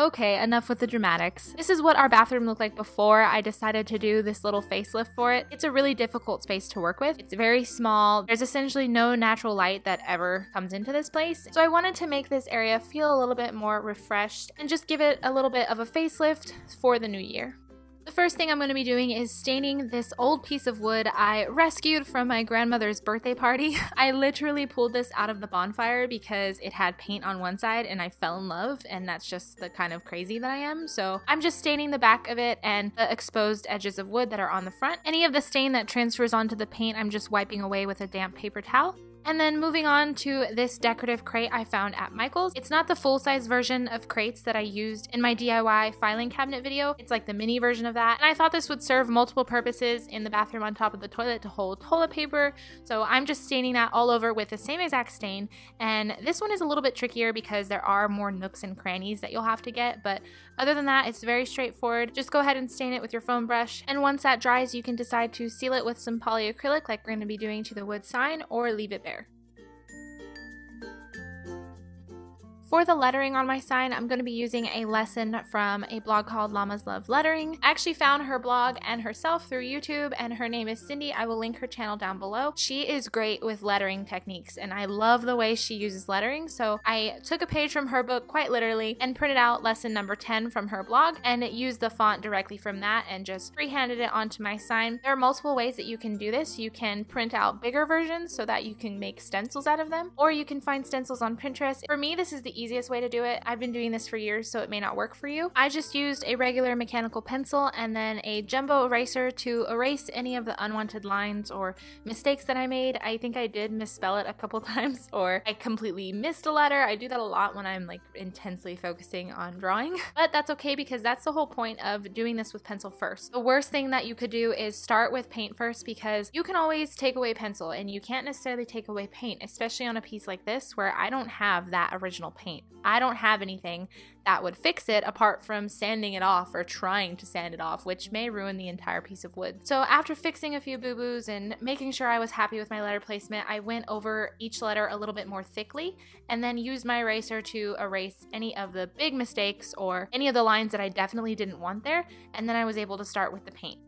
Okay, enough with the dramatics. This is what our bathroom looked like before I decided to do this little facelift for it. It's a really difficult space to work with. It's very small. There's essentially no natural light that ever comes into this place. So I wanted to make this area feel a little bit more refreshed and just give it a little bit of a facelift for the new year. The first thing I'm going to be doing is staining this old piece of wood I rescued from my grandmother's birthday party. I literally pulled this out of the bonfire because it had paint on one side and I fell in love and that's just the kind of crazy that I am. So I'm just staining the back of it and the exposed edges of wood that are on the front. Any of the stain that transfers onto the paint I'm just wiping away with a damp paper towel. And then moving on to this decorative crate I found at Michael's. It's not the full-size version of crates that I used in my DIY filing cabinet video. It's like the mini version of that. And I thought this would serve multiple purposes in the bathroom on top of the toilet to hold toilet paper. So I'm just staining that all over with the same exact stain. And this one is a little bit trickier because there are more nooks and crannies that you'll have to get. But other than that, it's very straightforward. Just go ahead and stain it with your foam brush. And once that dries, you can decide to seal it with some polyacrylic like we're going to be doing to the wood sign or leave it bare. For the lettering on my sign, I'm going to be using a lesson from a blog called Llamas Love Lettering. I actually found her blog and herself through YouTube, and her name is Cindy. I will link her channel down below. She is great with lettering techniques, and I love the way she uses lettering. So I took a page from her book quite literally and printed out lesson number 10 from her blog and used the font directly from that and just freehanded it onto my sign. There are multiple ways that you can do this. You can print out bigger versions so that you can make stencils out of them, or you can find stencils on Pinterest. For me, this is the easiest way to do it. I've been doing this for years, so it may not work for you. I just used a regular mechanical pencil and then a jumbo eraser to erase any of the unwanted lines or mistakes that I made. I think I did misspell it a couple times or I completely missed a letter. I do that a lot when I'm like intensely focusing on drawing, but that's okay because that's the whole point of doing this with pencil first. The worst thing that you could do is start with paint first because you can always take away pencil and you can't necessarily take away paint, especially on a piece like this where I don't have that original paint. I don't have anything that would fix it apart from sanding it off or trying to sand it off, which may ruin the entire piece of wood. So after fixing a few boo-boos and making sure I was happy with my letter placement, I went over each letter a little bit more thickly and then used my eraser to erase any of the big mistakes or any of the lines that I definitely didn't want there, and then I was able to start with the paint.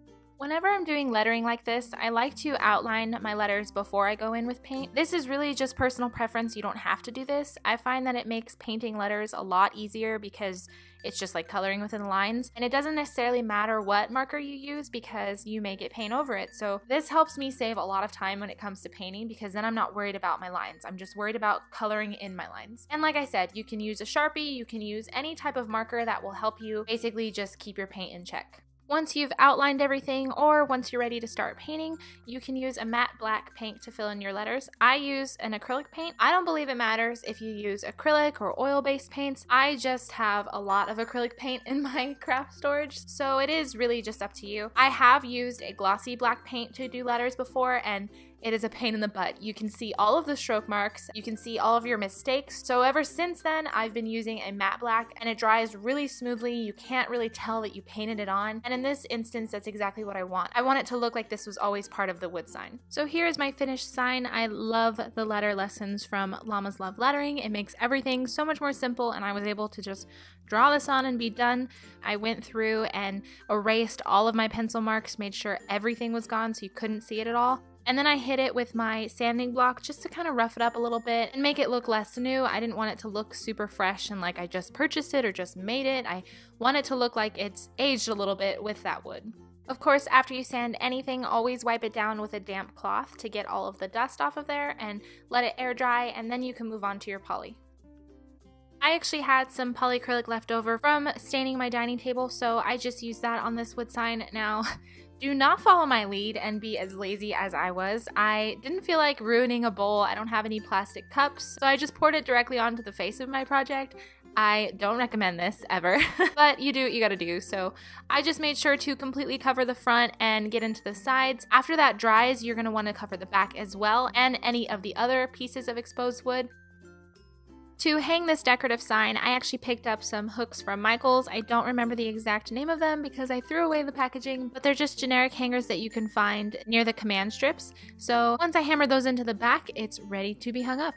Whenever I'm doing lettering like this, I like to outline my letters before I go in with paint. This is really just personal preference, you don't have to do this. I find that it makes painting letters a lot easier because it's just like coloring within the lines and it doesn't necessarily matter what marker you use because you may get paint over it. So this helps me save a lot of time when it comes to painting because then I'm not worried about my lines. I'm just worried about coloring in my lines. And like I said, you can use a Sharpie, you can use any type of marker that will help you basically just keep your paint in check. Once you've outlined everything or once you're ready to start painting, you can use a matte black paint to fill in your letters. I use an acrylic paint. I don't believe it matters if you use acrylic or oil-based paints. I just have a lot of acrylic paint in my craft storage, so it is really just up to you. I have used a glossy black paint to do letters before and it is a pain in the butt. You can see all of the stroke marks, you can see all of your mistakes. So ever since then, I've been using a matte black and it dries really smoothly. You can't really tell that you painted it on. And in this instance, that's exactly what I want. I want it to look like this was always part of the wood sign. So here is my finished sign. I love the letter lessons from Llamas Love Lettering. It makes everything so much more simple and I was able to just draw this on and be done. I went through and erased all of my pencil marks, made sure everything was gone so you couldn't see it at all. And then I hit it with my sanding block just to kind of rough it up a little bit and make it look less new. I didn't want it to look super fresh and like I just purchased it or just made it. I want it to look like it's aged a little bit with that wood. Of course, after you sand anything, always wipe it down with a damp cloth to get all of the dust off of there and let it air dry and then you can move on to your poly. I actually had some polyacrylic left over from staining my dining table, so I just used that on this wood sign. Now, do not follow my lead and be as lazy as I was. I didn't feel like ruining a bowl. I don't have any plastic cups, so I just poured it directly onto the face of my project. I don't recommend this ever, but you do what you gotta do. So I just made sure to completely cover the front and get into the sides. After that dries, you're gonna wanna cover the back as well and any of the other pieces of exposed wood. To hang this decorative sign, I actually picked up some hooks from Michaels. I don't remember the exact name of them because I threw away the packaging, but they're just generic hangers that you can find near the command strips. So once I hammer those into the back, it's ready to be hung up.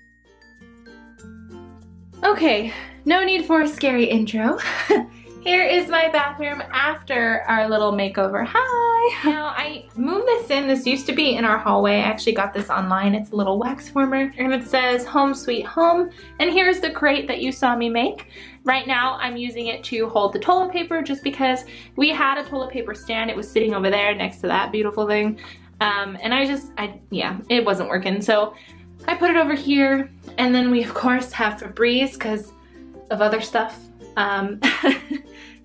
Okay, no need for a scary intro. Here is my bathroom after our little makeover. Hi! Now I moved this in. This used to be in our hallway. I actually got this online. It's a little wax warmer, and it says home sweet home. And here's the crate that you saw me make. Right now I'm using it to hold the toilet paper just because we had a toilet paper stand. It was sitting over there next to that beautiful thing. Um, and I just, I yeah, it wasn't working. So I put it over here and then we of course have Febreze because of other stuff. Um,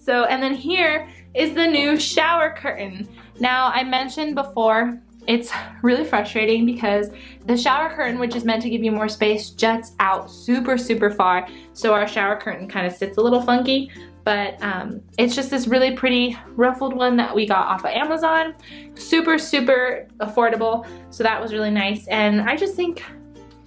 So, and then here is the new shower curtain. Now, I mentioned before, it's really frustrating because the shower curtain, which is meant to give you more space, juts out super, super far. So our shower curtain kind of sits a little funky, but um, it's just this really pretty ruffled one that we got off of Amazon. Super, super affordable. So that was really nice. And I just think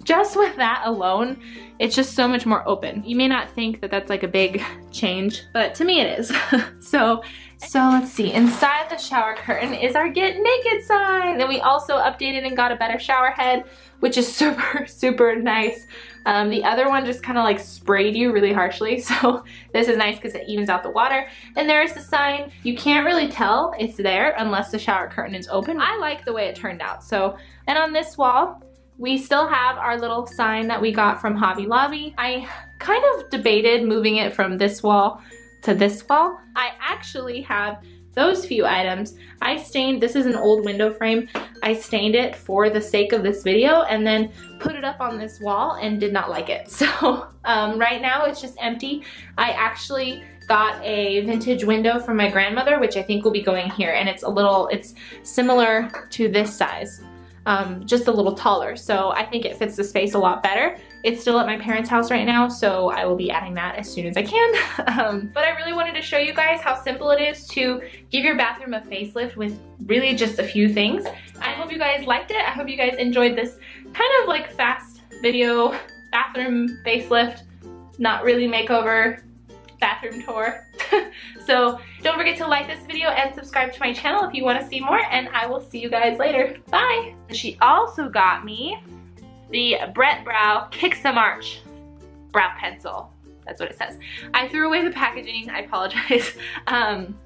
just with that alone, it's just so much more open. You may not think that that's like a big change, but to me it is. so, so let's see, inside the shower curtain is our get naked sign. Then we also updated and got a better shower head, which is super, super nice. Um, the other one just kind of like sprayed you really harshly. So this is nice because it evens out the water. And there's the sign. You can't really tell it's there unless the shower curtain is open. I like the way it turned out. So, and on this wall, we still have our little sign that we got from Hobby Lobby. I kind of debated moving it from this wall to this wall. I actually have those few items. I stained, this is an old window frame. I stained it for the sake of this video and then put it up on this wall and did not like it. So um, right now it's just empty. I actually got a vintage window from my grandmother, which I think will be going here. And it's a little, it's similar to this size um, just a little taller. So I think it fits the space a lot better. It's still at my parents' house right now, so I will be adding that as soon as I can. um, but I really wanted to show you guys how simple it is to give your bathroom a facelift with really just a few things. I hope you guys liked it. I hope you guys enjoyed this kind of like fast video bathroom facelift, not really makeover bathroom tour. so don't forget to like this video and subscribe to my channel if you want to see more and I will see you guys later. Bye! She also got me the Brett Brow Kick Some Arch brow pencil. That's what it says. I threw away the packaging, I apologize. Um,